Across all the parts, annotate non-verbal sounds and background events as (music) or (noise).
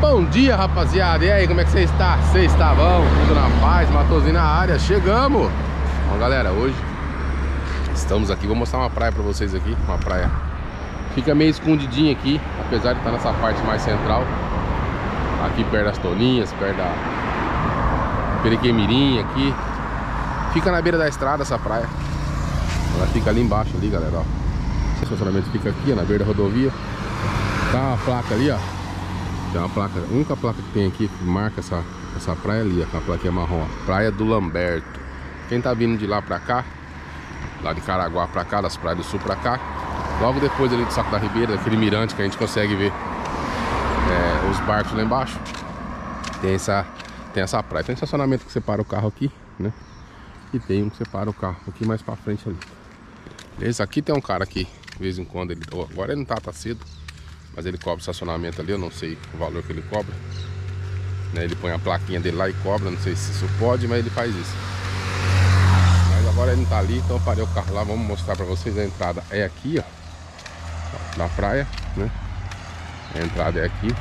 Bom dia, rapaziada. E aí, como é que você está? Você está bom? Tudo na paz? Matozinho na área. Chegamos! Bom, galera, hoje estamos aqui. Vou mostrar uma praia pra vocês aqui. Uma praia. Fica meio escondidinha aqui, apesar de estar nessa parte mais central. Aqui perto das Toninhas, perto da Perequemirim aqui. Fica na beira da estrada essa praia. Ela fica ali embaixo, ali, galera, ó. O estacionamento fica aqui, na beira da rodovia. Tá uma placa ali, ó. Tem uma placa, a única placa que tem aqui que marca essa, essa praia ali, ó, a plaquinha marrom, ó, Praia do Lamberto. Quem tá vindo de lá pra cá, lá de Caraguá pra cá, das praias do sul pra cá, logo depois ali do Saco da Ribeira, daquele mirante que a gente consegue ver é, os barcos lá embaixo, tem essa, tem essa praia. Tem um estacionamento que separa o carro aqui, né? E tem um que separa o carro pouquinho mais pra frente ali. Beleza? Aqui tem um cara aqui, de vez em quando ele. Agora ele não tá, tá cedo. Mas ele cobra estacionamento ali, eu não sei o valor que ele cobra. Né, Ele põe a plaquinha dele lá e cobra, não sei se isso pode, mas ele faz isso. Mas agora ele não tá ali, então eu parei o carro lá, vamos mostrar pra vocês a entrada. É aqui, ó. Na praia, né? A entrada é aqui.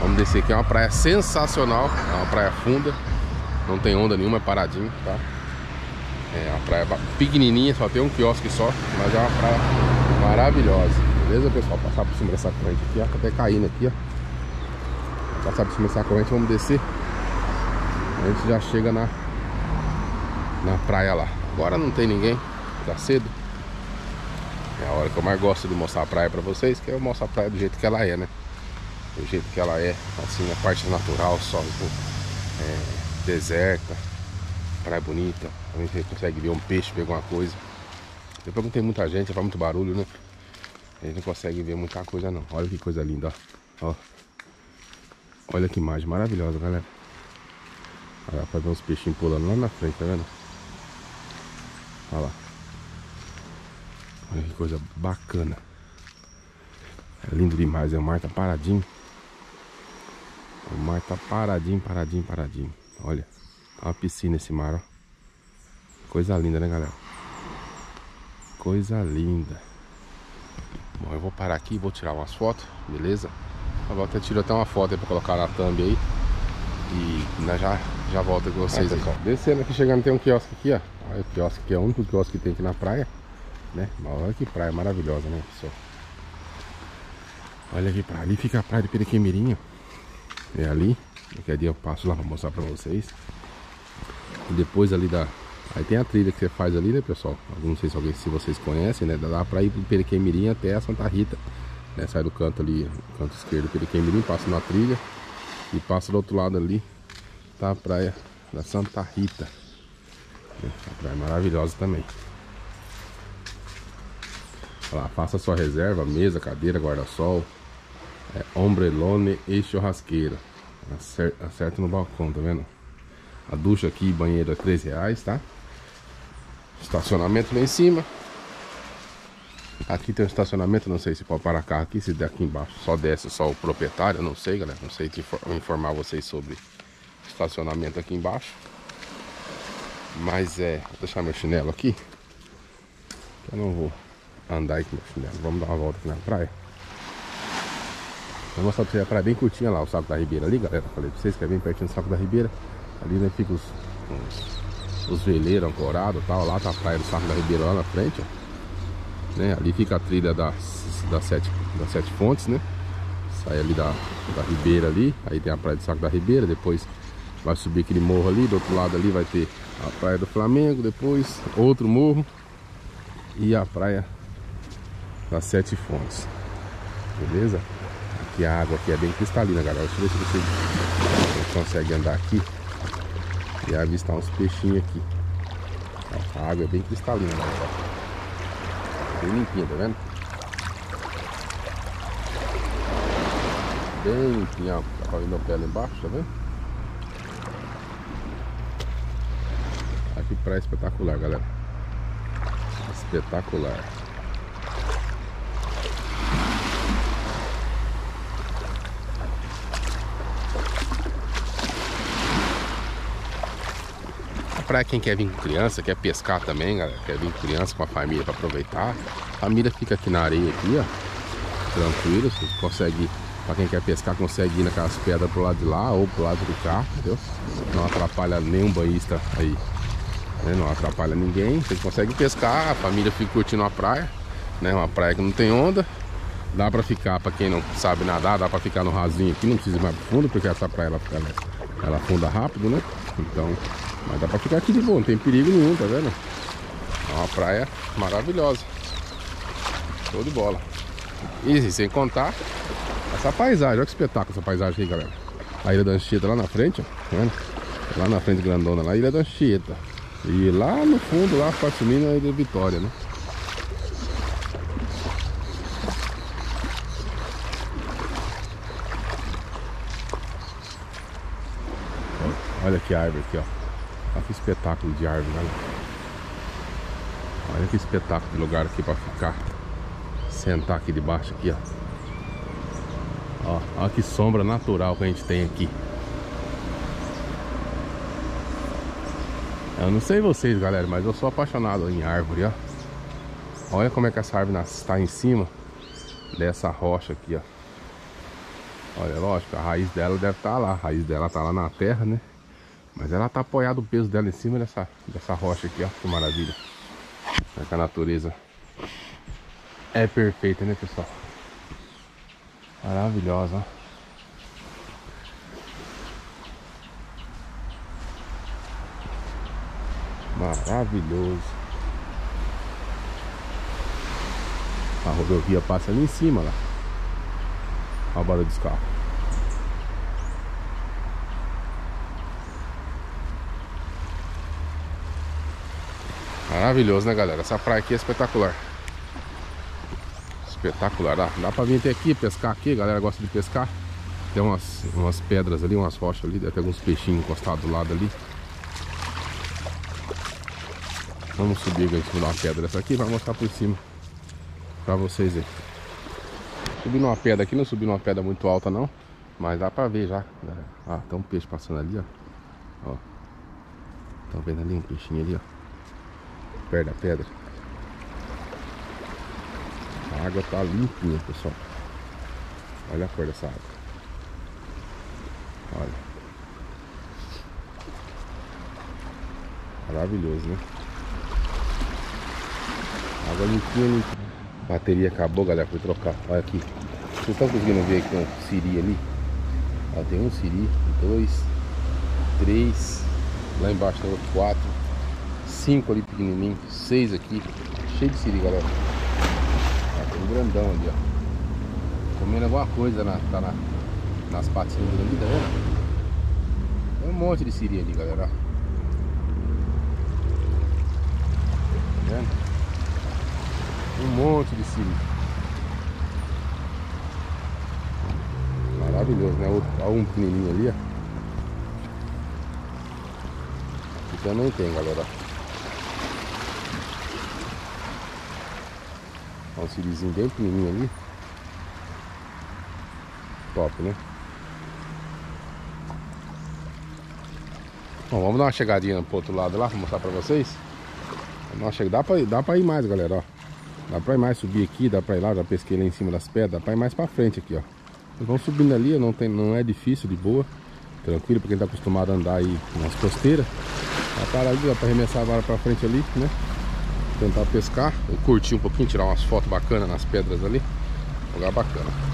Vamos descer aqui, é uma praia sensacional, é uma praia funda. Não tem onda nenhuma, é paradinho, tá? É uma praia pequenininha, só tem um quiosque só, mas é uma praia maravilhosa. Beleza, pessoal? Passar por cima dessa corrente aqui, ó. Tá até caindo aqui, ó. Passar por cima dessa corrente, vamos descer. A gente já chega na, na praia lá. Agora não tem ninguém, tá cedo. É a hora que eu mais gosto de mostrar a praia pra vocês, que eu mostro a praia do jeito que ela é, né? Do jeito que ela é, assim, a parte natural, só é, deserta, praia bonita. A gente consegue ver um peixe, ver alguma coisa. Depois não tem muita gente, faz muito barulho, né? Gente não consegue ver muita coisa não. Olha que coisa linda, ó. ó. Olha que imagem maravilhosa, galera. Olha lá, pra ver uns peixinhos pulando lá na frente, tá vendo? Olha lá. Olha que coisa bacana. É lindo demais, é o mar tá paradinho. O mar tá paradinho, paradinho, paradinho. Olha, tá uma piscina esse mar, ó. Coisa linda, né, galera? Coisa linda. Vou parar aqui e vou tirar umas fotos, beleza? Eu vou até tiro até uma foto aí pra colocar na thumb aí. E né, já, já volto com vocês aí. Descendo aqui, chegando, tem um quiosque aqui, ó. Olha o quiosque que é o único quiosque que tem aqui na praia. Né? Mas olha que praia maravilhosa, né, pessoal? Olha aqui pra ali, fica a praia de Perequemirinho. É ali. Qualquer dia eu passo lá pra mostrar pra vocês. E depois ali da. Aí tem a trilha que você faz ali, né, pessoal? Não sei se, alguém, se vocês conhecem, né? Dá pra ir do Perequemirim até a Santa Rita. Né? Sai do canto ali, canto esquerdo do Perequemirim, passa na trilha. E passa do outro lado ali. Tá a praia da Santa Rita. A praia maravilhosa também. Olha lá, faça sua reserva, mesa, cadeira, guarda-sol. É, ombrelone e churrasqueira. Acer- Acerta no balcão, tá vendo? A ducha aqui banheiro é 3 reais, tá? Estacionamento lá em cima. Aqui tem um estacionamento, não sei se pode parar carro aqui, se der aqui embaixo só desce só o proprietário, não sei, galera. Não sei te infor- informar vocês sobre estacionamento aqui embaixo. Mas é. Vou deixar meu chinelo aqui. Eu não vou andar aí com meu chinelo. Vamos dar uma volta aqui na praia. Vou mostrar pra vocês a praia bem curtinha lá, o Saco da Ribeira ali, galera. Falei pra vocês que é bem pertinho do Saco da Ribeira. Ali né, fica os, os, os veleiros ancorados tal. Lá tá a praia do Saco da Ribeira lá na frente, ó. Né? Ali fica a trilha das, das, sete, das sete fontes, né? Sai ali da, da Ribeira ali. Aí tem a praia do Saco da Ribeira. Depois vai subir aquele morro ali. Do outro lado ali vai ter a praia do Flamengo. Depois outro morro. E a praia das sete fontes. Beleza? E a água aqui é bem cristalina, galera. Deixa eu ver se vocês conseguem andar aqui e avistar uns peixinhos aqui. A água é bem cristalina, galera. Bem limpinha, tá vendo? Bem limpinha, ó. Dá pra ver lá embaixo, tá vendo? Aqui praia espetacular, galera. Espetacular. Praia quem quer vir com criança, quer pescar também, galera. Quer vir com criança, com a família para aproveitar. A família fica aqui na areia aqui, ó. Tranquilo, você consegue Pra quem quer pescar, consegue ir naquelas pedras pro lado de lá ou pro lado do carro, entendeu? Não atrapalha nenhum banhista aí. Né? Não atrapalha ninguém. Você consegue pescar, a família fica curtindo a praia. Né? Uma praia que não tem onda. Dá pra ficar, pra quem não sabe nadar, dá pra ficar no rasinho aqui, não precisa ir mais pro fundo, porque essa praia ela, fica, ela afunda rápido, né? Então, mas dá pra ficar aqui de boa, não tem perigo nenhum, tá vendo? É uma praia maravilhosa. Show de bola. E sem contar essa paisagem, olha que espetáculo essa paisagem aqui, galera. A Ilha da Anchieta lá na frente, ó. Tá vendo? Lá na frente, grandona, lá, a Ilha da Anchieta. E lá no fundo, lá, subindo a Ilha Vitória, né? Olha que árvore aqui, ó. Olha que espetáculo de árvore, galera. Olha que espetáculo de lugar aqui pra ficar. Sentar aqui debaixo aqui, ó. Ó, ó que sombra natural que a gente tem aqui. Eu não sei vocês, galera, mas eu sou apaixonado em árvore, ó. Olha como é que essa árvore está em cima dessa rocha aqui, ó. Olha, lógico, a raiz dela deve estar tá lá. A raiz dela tá lá na terra, né? Mas ela tá apoiada o peso dela em cima dessa, dessa rocha aqui, ó. Que maravilha. É que a natureza é perfeita, né, pessoal? Maravilhosa. Maravilhoso. A rodovia passa ali em cima lá. Olha o barulho dos carros. Maravilhoso, né, galera? Essa praia aqui é espetacular. Espetacular. Dá, dá pra vir até aqui, pescar aqui. A galera gosta de pescar. Tem umas, umas pedras ali, umas rochas ali. Deve ter alguns peixinhos encostados do lado ali. Vamos subir em cima de uma pedra essa aqui. Vai mostrar por cima. Pra vocês aí. Subir numa pedra aqui. Não subir numa pedra muito alta não. Mas dá pra ver já. Ah, tem um peixe passando ali, ó. Ó. Estão vendo ali um peixinho ali, ó. Perto da pedra. A água tá limpinha, pessoal. Olha a cor dessa água. Olha. Maravilhoso, né? Água limpinha, limpinha. Bateria acabou, galera. Fui trocar. Olha aqui. Vocês estão conseguindo ver aqui um siri ali? Ó, tem um siri, dois, três. Lá embaixo tem outro quatro. Cinco ali pequenininho. Seis aqui. Cheio de siri, galera. Um grandão ali, ó. Comendo alguma coisa na, tá na, nas patinhas ali, tá vendo? Tem um monte de siri ali, galera. Tá vendo? Um monte de siri. Maravilhoso, né? Olha um pequenininho ali, ó. Aqui também tem, galera. Um sirizinho bem pequenininho ali. Top, né? Bom, vamos dar uma chegadinha pro outro lado lá, vou mostrar pra vocês. Nossa, dá pra, dá pra ir mais, galera, ó. Dá pra ir mais, subir aqui, dá pra ir lá, já pesquei lá em cima das pedras, dá pra ir mais pra frente aqui, ó. vamos subindo ali, não, tem, não é difícil, de boa. Tranquilo, pra quem tá acostumado a andar aí nas costeiras. Dá pra, ali, dá pra arremessar a vara pra frente ali, né? Tentar pescar. Eu curti um pouquinho, tirar umas fotos bacanas nas pedras ali. Lugar bacana.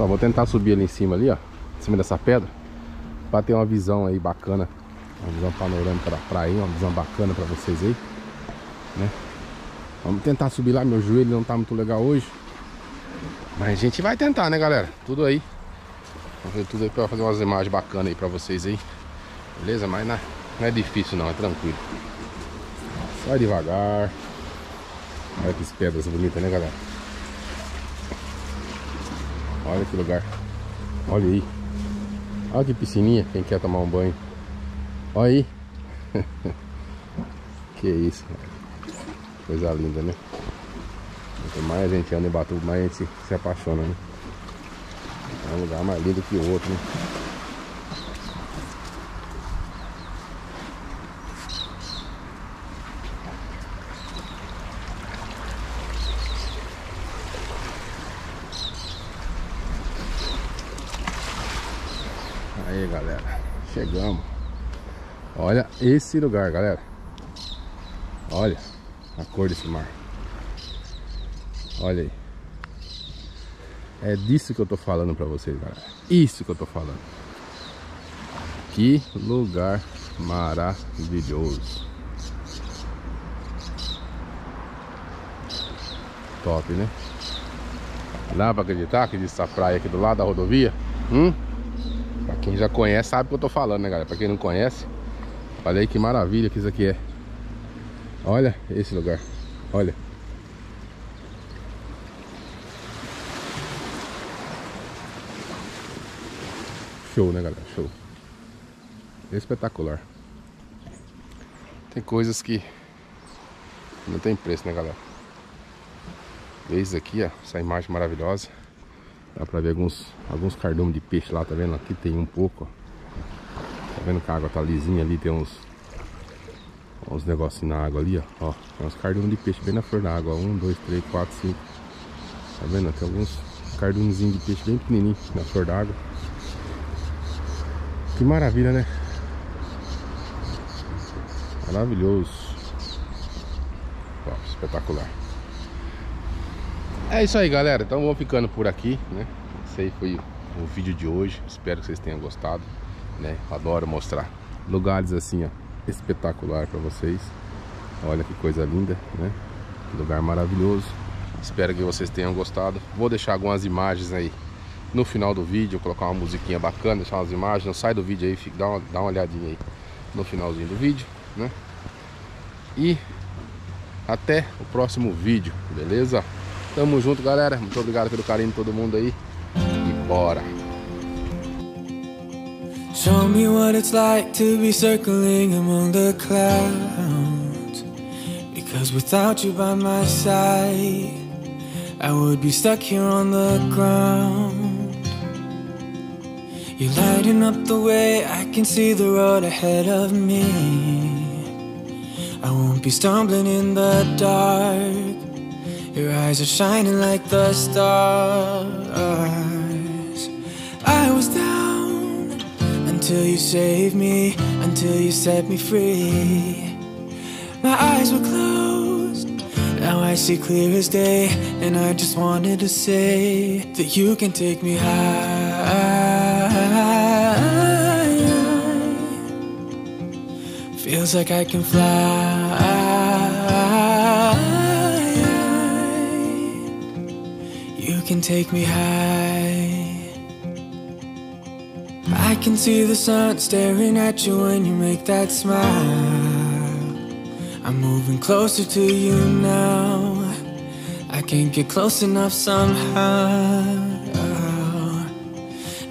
Só vou tentar subir ali em cima ali, ó. Em cima dessa pedra. Pra ter uma visão aí bacana. Uma visão panorâmica da praia, uma visão bacana pra vocês aí. Né? Vamos tentar subir lá, meu joelho não tá muito legal hoje. Mas a gente vai tentar, né, galera? Tudo aí. Vamos ver tudo aí pra fazer umas imagens bacanas aí pra vocês aí. Beleza? Mas não, não é difícil não, é tranquilo. Só devagar. Olha que pedras bonitas, né, galera? Olha que lugar. Olha aí. Olha que piscininha, quem quer tomar um banho. Olha aí. (laughs) que isso, Coisa linda, né? Quanto mais a gente anda em Batuba, mais a gente se, se apaixona, né? É um lugar mais lindo que o outro, né? Aí galera, chegamos. Olha esse lugar galera. Olha a cor desse mar. Olha aí. É disso que eu tô falando pra vocês galera. Isso que eu tô falando. Que lugar maravilhoso. Top né? Dá pra acreditar que essa praia aqui do lado da rodovia? Hum? Quem já conhece sabe o que eu tô falando, né, galera? Pra quem não conhece, olha aí que maravilha que isso aqui é. Olha esse lugar. Olha. Show, né, galera? Show. Espetacular. Tem coisas que não tem preço, né, galera? Eis aqui, ó, essa imagem maravilhosa. Dá pra ver alguns, alguns cardumes de peixe lá, tá vendo? Aqui tem um pouco, ó. Tá vendo que a água tá lisinha ali, tem uns... Uns negocinhos na água ali, ó. ó tem uns cardumes de peixe bem na flor da água. Um, dois, três, quatro, cinco. Tá vendo? Tem alguns cardumezinhos de peixe bem pequenininho na flor da água. Que maravilha, né? Maravilhoso. Ó, espetacular. É isso aí, galera. Então vamos ficando por aqui, né? Esse aí foi o vídeo de hoje. Espero que vocês tenham gostado, né? Adoro mostrar lugares assim, ó, espetacular para vocês. Olha que coisa linda, né? Lugar maravilhoso. Espero que vocês tenham gostado. Vou deixar algumas imagens aí no final do vídeo, colocar uma musiquinha bacana, deixar umas imagens. Sai do vídeo aí, fica, dá, uma, dá uma olhadinha aí no finalzinho do vídeo, né? E até o próximo vídeo, beleza? Tamo junto, galera. Muito obrigado pelo carinho de todo mundo aí. E bora! Show me what it's like to be circling among the clouds. Because without you by my side, I would be stuck here on the ground. You're lighting up the way, I can see the road ahead of me. I won't be stumbling in the dark. Your eyes are shining like the stars. I was down until you saved me, until you set me free. My eyes were closed, now I see clear as day. And I just wanted to say that you can take me high. Feels like I can fly. Can take me high. I can see the sun staring at you when you make that smile. I'm moving closer to you now. I can't get close enough somehow.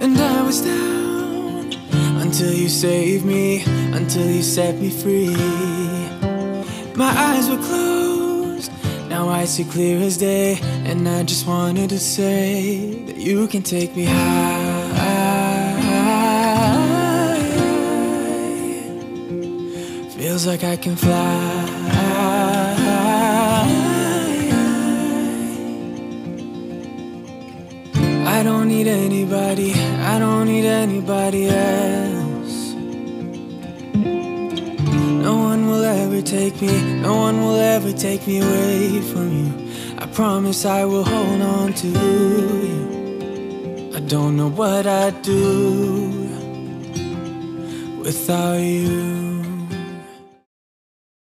And I was down until you saved me, until you set me free. My eyes were closed, now I see clear as day. And I just wanted to say that you can take me high. Feels like I can fly. Take me, no one will ever take me away from you I promise I will hold on to you. I don't know what I'd do without you.